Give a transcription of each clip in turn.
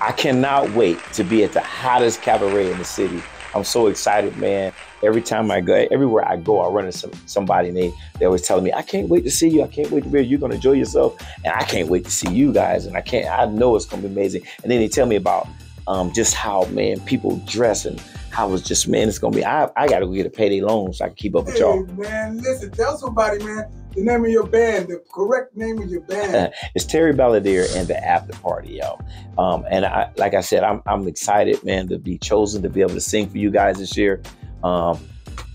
I cannot wait to be at the hottest cabaret in the city. I'm so excited, man. Every time I go, everywhere I go, I run into some, somebody and they, they always telling me, I can't wait to see you. I can't wait to be here. You're going to enjoy yourself. And I can't wait to see you guys. And I can't, I know it's going to be amazing. And then they tell me about um, just how, man, people dress and how was just, man, it's going to be, I, I got to go get a payday loan so I can keep up with y'all. man, listen, tell somebody, man, the name of your band, the correct name of your band. it's Terry Balladier and the after party, yo. Um, and I, like I said, I'm, I'm excited, man, to be chosen to be able to sing for you guys this year. Um,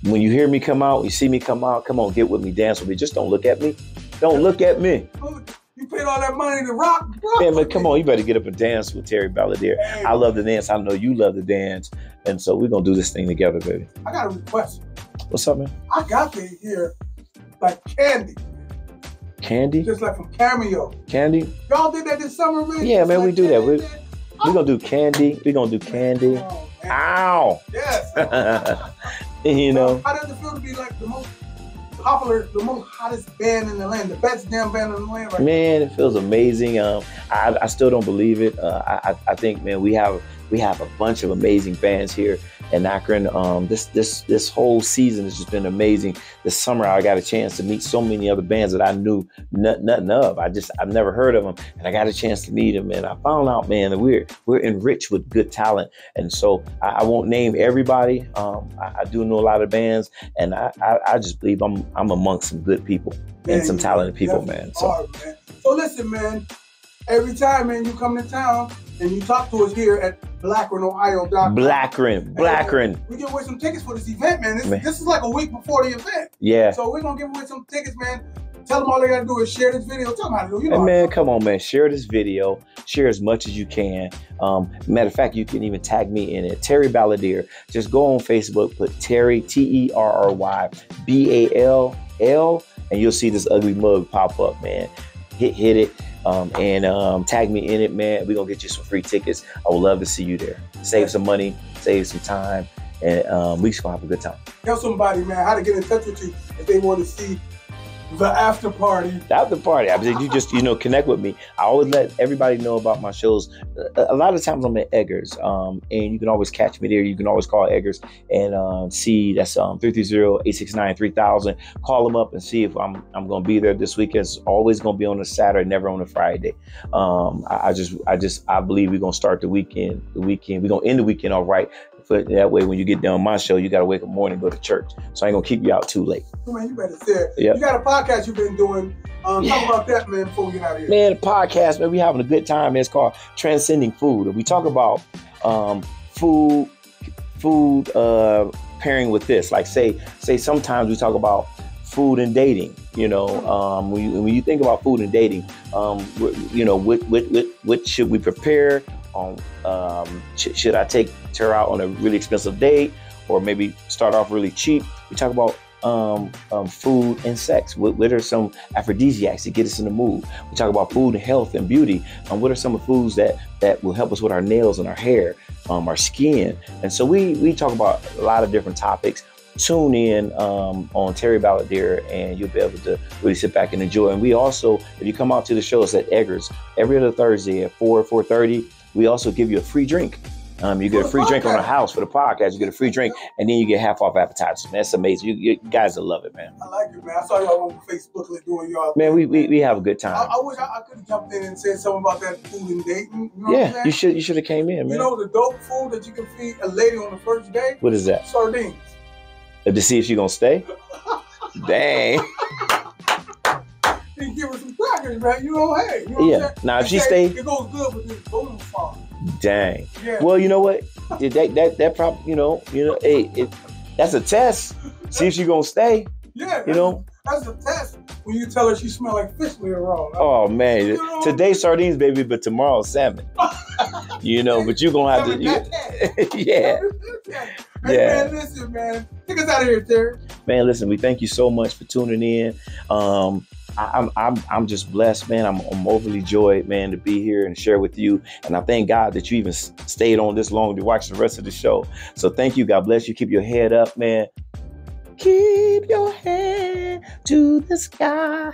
when you hear me come out, you see me come out, come on, get with me, dance with me. Just don't look at me. Don't look at me. you paid all that money to rock, bro. Man, but come on, you better get up and dance with Terry Balladier. Hey, I love to dance. I know you love to dance. And so we're to do this thing together, baby. I got a request. What's up, man? I got to hear like candy, Candy? just like from Cameo. Candy? Y'all did that this summer, man? Yeah, Just man, we like do that. We-? We're going to do candy. We're to do candy. Oh. Ow! Yes. you know? How does it feel to be like the most popular, the most hottest band in the land, the best damn band in the land right Man, it feels amazing. Um, I, I still don't believe it. Uh, I, I- I think, man, we have we have a bunch of amazing bands here in Akron. Um, this this this whole season has just been amazing. This summer, I got a chance to meet so many other bands that I knew nothing, nothing of. I just I've never heard of them, and I got a chance to meet them. And I found out, man, that we're we're enriched with good talent. And so I, I won't name everybody. Um, I, I do know a lot of bands, and I, I, I just believe I'm I'm amongst some good people and some talented people, man. So. are, man. So listen, man. Every time, man, you come to town and you talk to us here at BlackRunOhio.com. Blackrin, Blackrin. We give away some tickets for this event, man. This, Man. this is like a week before the event. Yeah. So we're gonna give away some tickets, man. Tell them all they gotta do is share this video. Tell them how to do. it. You know, Hey man, come on, man. Share this video. Share as much as you can. Um, matter of fact, you can even tag me in it. Terry Balladier. Just go on Facebook, put Terry, T E R R Y B A L L, and you'll see this ugly mug pop up, man. Hit hit it. Um, and um, tag me in it, man. We're gonna get you some free tickets. I would love to see you there. Save some money, save some time, and um, we just gonna have a good time. Tell somebody, man, how to get in touch with you if they want to see the after party. The after party. I mean, you just you know connect with me. I always let everybody know about my shows. A, lot of times I'm at Eggers, um, and you can always catch me there. You can always call Eggers and um, see that's um 330-869-3000. Call them up and see if I'm I'm gonna be there this weekend. It's always gonna be on a Saturday, never on a Friday. Um, I, I just I just I believe we're gonna start the weekend. The weekend we're gonna end the weekend all right. But that way, when you get down my show, you gotta wake up morning and go to church. So I ain't gonna keep you out too late. Man, you better say it. Yep. You got a podcast you've been doing. Um, Yeah. Talk about that, man, before we get out of here. Man, the podcast, man, we having a good time. Man. It's called Transcending Food. And we talk about um, food, food uh, pairing with this. Like say, say sometimes we talk about food and dating. You know, um, when, you, when you think about food and dating, um, you know, what, what, what, what should we prepare? On um, sh- should I take her out on a really expensive date, or maybe start off really cheap? We talk about um, um, food and sex. What, what are some aphrodisiacs to get us in the mood? We talk about food and health and beauty. Um, what are some of foods that that will help us with our nails and our hair, um, our skin? And so we we talk about a lot of different topics. Tune in um, on Terry Balladier, and you'll be able to really sit back and enjoy. And we also, if you come out to the show, it's at Eggers every other Thursday at four four thirty. We also give you a free drink. Um, you get a free drink on the house for the podcast. You get a free drink, and then you get half off appetizers. Man, that's amazing. You, you guys will love it, man. I like it, man. I saw y'all on Facebook like, doing y'all. Man, we, we, we have a good time. I wish I, I could have jumped in and said something about that food in Dayton. You know Yeah, you should you should have came in, man. You know the dope food that you can feed a lady on the first day? What is that? Sardines. To see if she gonna stay? Dang. Give her some man. You know, hey. You know Yeah. Now if she say stay, It goes good with this bone farm. dang. Yeah. Well, you know what? That that that probably you know you know hey it, that's a test. See if she gonna stay. yeah. You know. That's the test when you tell her she smell like fish later on. Oh man, today sardines, baby, but tomorrow salmon. You know, but you gonna have to. You, yeah, Hey Yeah. man, listen, man. Take us out of here, Terry. man. Listen, we thank you so much for tuning in. Um, I'm I'm I'm just blessed, man. I'm, I'm overly joyed, man, to be here and share with you. And I thank God that you even stayed on this long to watch the rest of the show. So thank you. God bless you. Keep your head up, man. Keep your head to the sky.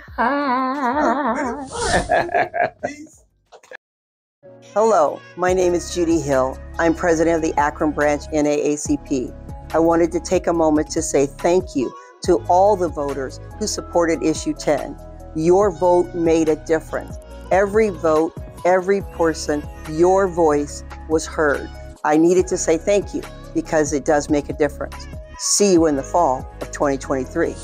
Hello, my name is Judy Hill. I'm president of the Akron branch NAACP. I wanted to take a moment to say thank you to all the voters who supported issue 10. Your vote made a difference. Every vote, every person, your voice was heard. I needed to say thank you because it does make a difference. See you in the fall of 2023.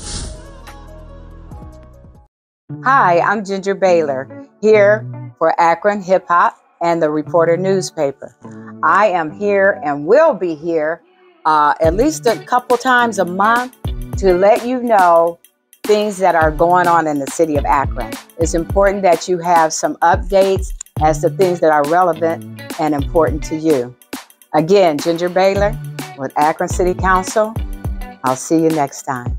Hi, I'm Ginger Baylor here for Akron Hip Hop and the Reporter newspaper. I am here and will be here uh, at least a couple times a month to let you know things that are going on in the city of Akron. It's important that you have some updates as to things that are relevant and important to you. Again, Ginger Baylor with Akron City Council. I'll see you next time.